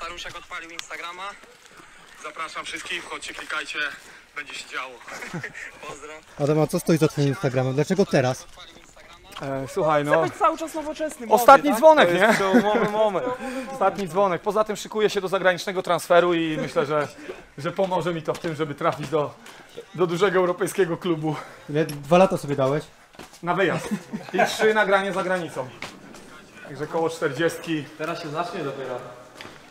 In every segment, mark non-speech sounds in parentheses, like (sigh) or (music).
Staruszek odpalił Instagrama. Zapraszam wszystkich, chodźcie, klikajcie, będzie się działo. (laughs) Pozdro. Adam, a co stoi za twoim Instagramem? Dlaczego teraz? E, słuchaj, no. Być cały czas nowoczesny. Ostatni młody, dzwonek, tak? To nie? jest przełomowy moment. (laughs) Ostatni dzwonek. Poza tym szykuję się do zagranicznego transferu i myślę, że, że pomoże mi to w tym, żeby trafić do, do dużego europejskiego klubu Ile? Dwa lata sobie dałeś? na wyjazd. I trzy nagranie za granicą. Także koło 40. Teraz się zacznie dopiero.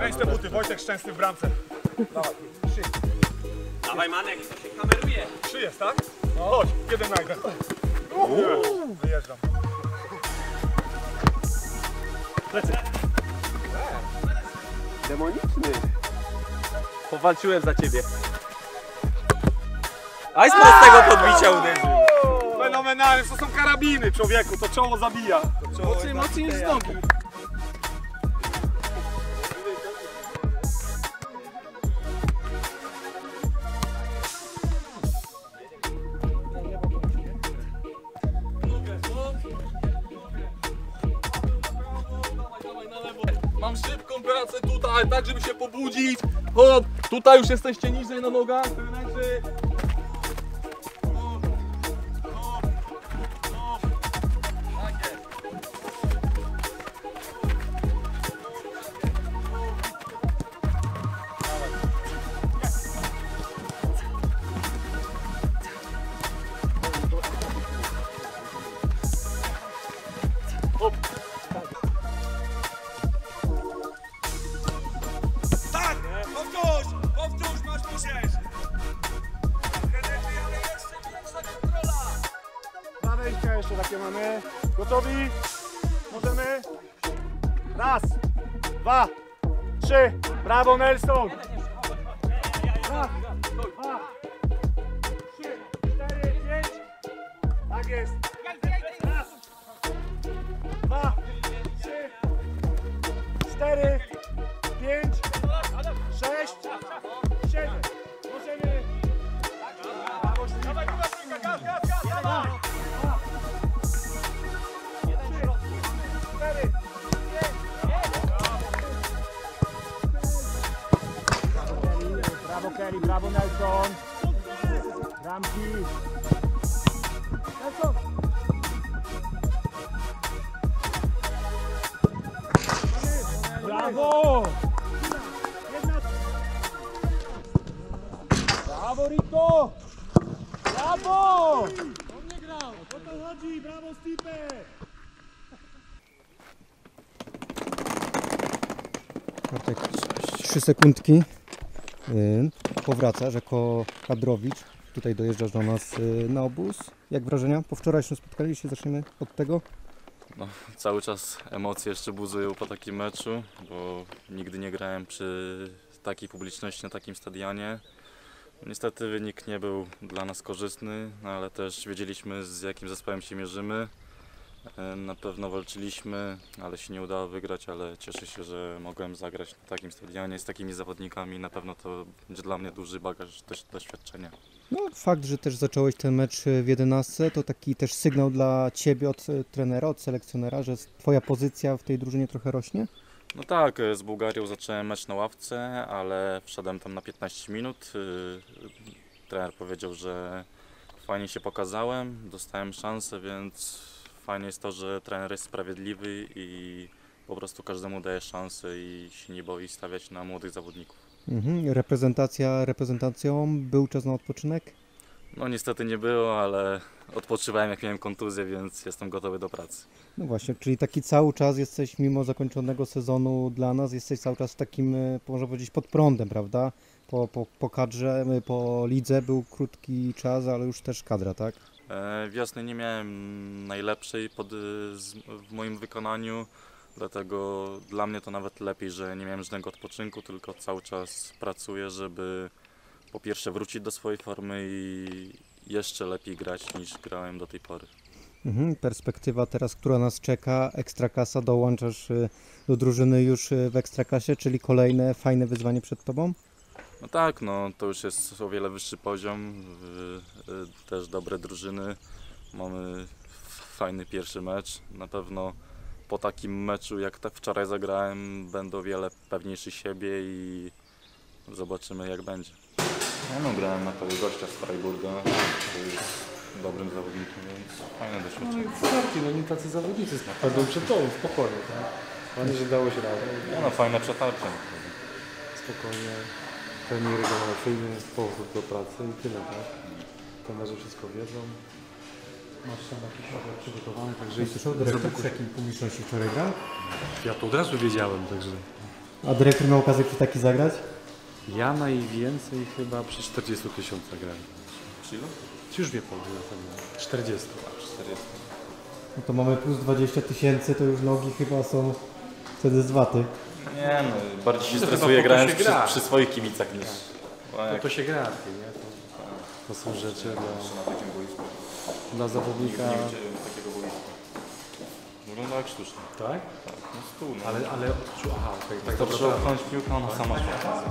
Kręć te buty, Wojtek Szczęsny w bramce. Dawaj Manek, to się kameruje. Trzy jest, tak? Chodź, jeden na jeden. Wyjeżdżam. Demoniczny. Powalczyłem za ciebie. A z tego podbicia uderzył. Fenomenalnie, to są karabiny, człowieku, to czoło zabija. Mocniej, mocniej niż z nogi. Tutaj, tak żeby się pobudzić. Hop, tutaj już jesteście niżej na nogach, trenerzy. Jeszcze takie mamy. Gotowi? Możemy? Raz, dwa, trzy. Brawo Nelson! Raz, dwa, trzy, cztery, pięć. Tak jest. Raz, dwa, trzy, cztery, pięć, sześć, siedem. Możemy. Druga trójka, gaz, gaz, gaz, Kerry, brawo Nelson. Ramki. Nelson. Brawo! Brawo Rito! Brawo! On nie grał! O to chodzi! Brawo Stipe! Bartek, sekundki. Yy, powracasz jako kadrowicz. Tutaj dojeżdżasz do nas yy, na obóz. Jak wrażenia? Po wczorajszym spotkaniu się zaczniemy od tego. Cały czas emocje jeszcze buzują po takim meczu, bo nigdy nie grałem przy takiej publiczności na takim stadionie. Niestety wynik nie był dla nas korzystny, no ale też wiedzieliśmy z jakim zespołem się mierzymy. E, Na pewno walczyliśmy, ale się nie udało wygrać, ale cieszę się, że mogłem zagrać na takim stadionie z takimi zawodnikami. Na pewno to będzie dla mnie duży bagaż też doświadczenia. No, fakt, że też zacząłeś ten mecz w 11, to taki też sygnał dla Ciebie od e, trenera, od selekcjonera, że Twoja pozycja w tej drużynie trochę rośnie? No tak, e, z Bułgarią zacząłem mecz na ławce, ale wszedłem tam na 15 minut. Y, Trener powiedział, że fajnie się pokazałem, dostałem szansę, więc fajnie jest to, że trener jest sprawiedliwy i po prostu każdemu daje szansę i się nie boi stawiać na młodych zawodników. Mhm. Reprezentacja reprezentacją, był czas na odpoczynek? No niestety nie było, ale odpoczywałem jak miałem kontuzję, więc jestem gotowy do pracy. No właśnie, czyli taki cały czas jesteś, mimo zakończonego sezonu dla nas, jesteś cały czas takim, e, można powiedzieć, pod prądem, prawda? po, po, po kadrze, y, po lidze był krótki czas, ale już też kadra, tak? E, Wiosny nie miałem najlepszej pod, z, w moim wykonaniu, dlatego dla mnie to nawet lepiej, że nie miałem żadnego odpoczynku, tylko cały czas pracuję, żeby po pierwsze wrócić do swojej formy i jeszcze lepiej grać niż grałem do tej pory. Mhm, perspektywa teraz, która nas czeka, Ekstrakasa, dołączasz y, do drużyny już y, w Ekstraklasie, czyli kolejne fajne wyzwanie przed Tobą? No tak, no to już jest o wiele wyższy poziom, w- y, też dobre drużyny, mamy fajny pierwszy mecz, na pewno po takim meczu jak tak wczoraj zagrałem będę o wiele pewniejszy siebie i zobaczymy jak będzie. Ja no grałem na tego gościa z Freiburga, który jest dobrym zawodnikiem, więc fajne No doświadczenie. i starki, no nie tacy zawodnicy będą przed tobą, spokojnie, tak? Fajnie, że dało się radę. Ja no fajne przetarcie. Spokojnie. Trening regeneracyjny, powrót do pracy i tyle, tak? Trenerzy wszystko wiedzą. Masz tam jakiś obiad przygotowany, także... Słyszał dyrektor, przy jakiej publiczności wczoraj grał? Ja to od razu wiedziałem, także... A dyrektor miał okazję przy taki zagrać? Ja najwięcej chyba przy 40 tysiącach grałem. Chile? Już wie pan, to było? 40. 40. No to mamy plus 20 tysięcy, to już nogi chyba są wtedy z waty. Nie no, bardziej się To chyba stresuję grając się przy, gra. przy swoich kibicach niż... No, To, jak to się gra, nie? To, to są rzeczy dla, na takim boisku. dla zawodnika... Nie widziałem takiego boiska. Wygląda jak sztuczne. Tak? Tak, no stół. No. Ale, ale... Aha, tak, tak to dobra trzeba pchnąć piłkę, ona sama szła.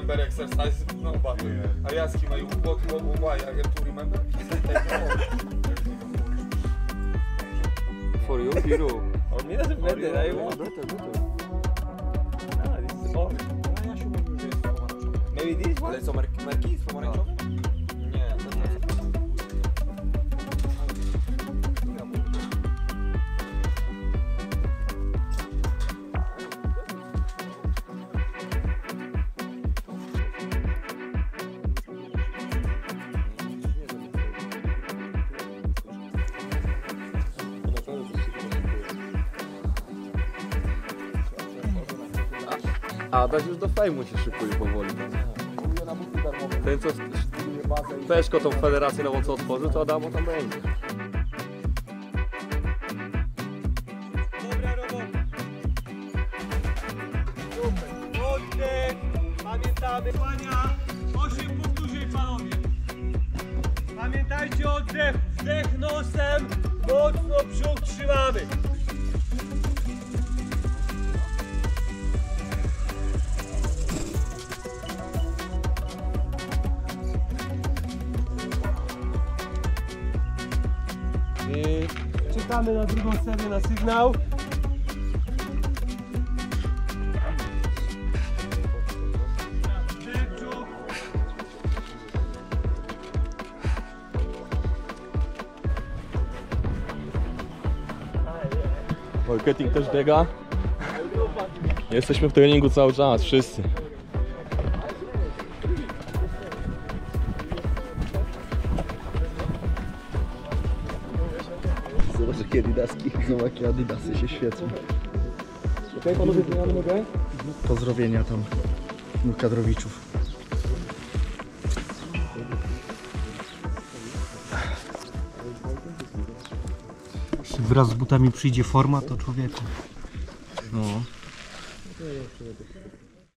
remember exercises, (laughs) no, but yeah. I asked him, I, what, what, why I have to remember? For you, hero. For me, doesn't matter. I eh? want better, better. No, this is more. Maybe this one? Marquis from Orange Adaś już do fejmu się szykuje powoli. Ten co Peszko tą federację nową co otworzył, to Adamo tam będzie. Dobra robota. Oddech. Pamiętamy. Pania. 8 powtórzeń panowie. Pamiętajcie o oddechu. Wdech nosem. Mocno brzuch trzymamy. Czekamy na drugą serię na sygnał. Marketing też biega. Jesteśmy w treningu cały czas, wszyscy. Jakie adidaski, zobacz jakie adidasy się świecą. Okej, panowie, zmieniamy nogę? Pozdrowienia tam u kadrowiczów. Jeśli wraz z butami przyjdzie forma, to człowieku. No.